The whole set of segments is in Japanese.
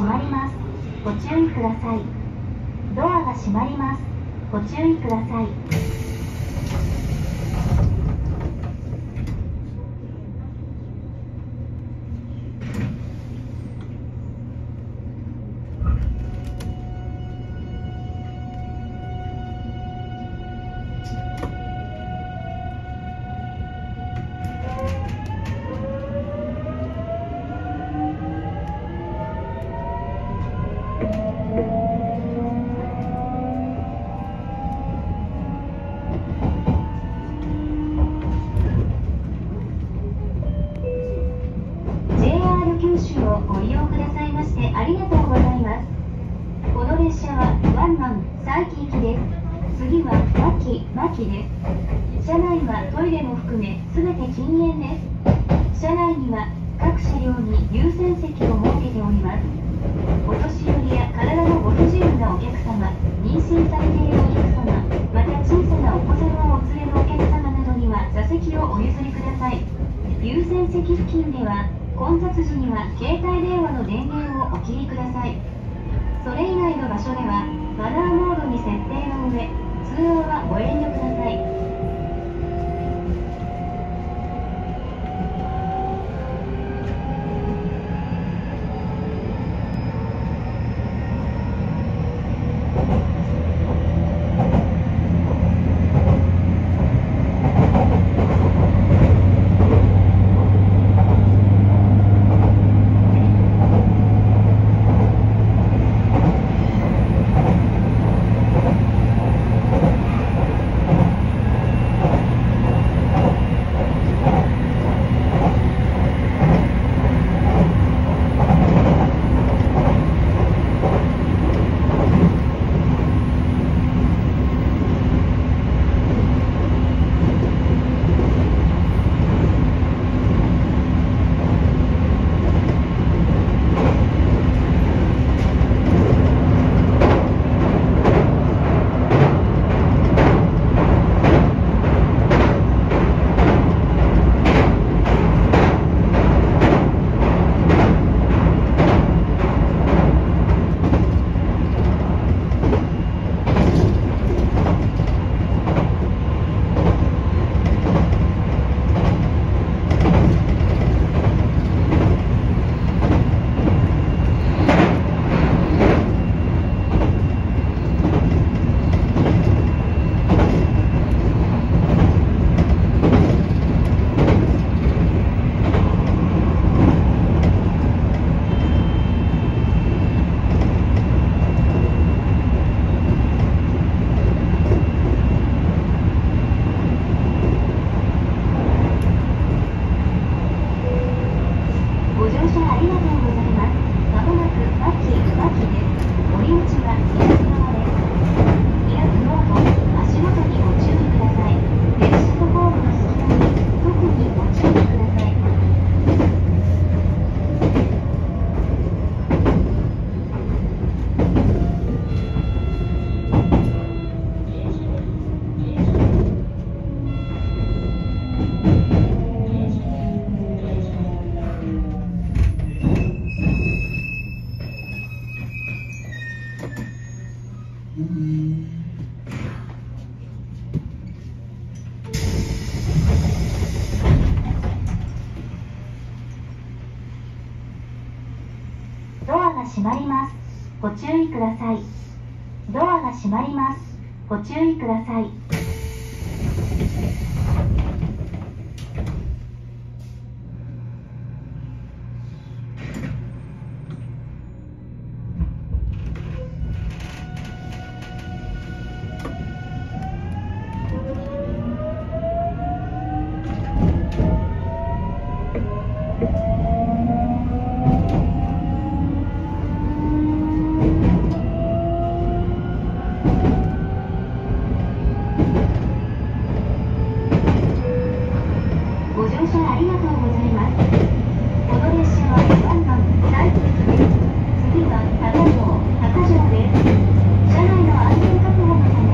閉まります。ご注意ください。ドアが閉まります。ご注意ください。含め全て禁煙です車内には各車両に優先席を設けております。お年寄りや体のご不自由なお客様妊娠されているお客様また小さなお子様をお連れのお客様などには座席をお譲りください。優先席付近では混雑時には携帯電話の電源をお切りください。それ以外の場所ではマナーモードに設定の上通話はご遠慮ください。ドアが閉まります。ご注意ください。ドアが閉まります。ご注意ください。次はございま高城です。車内の安全確保のため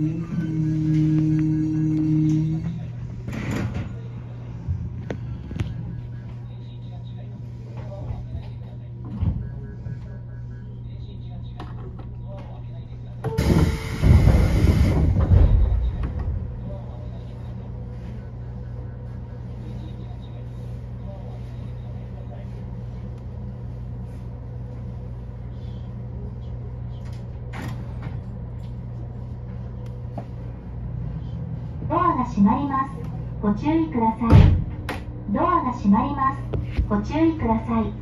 Mm-hmm. ご注意ください。ドアが閉まります。ご注意ください。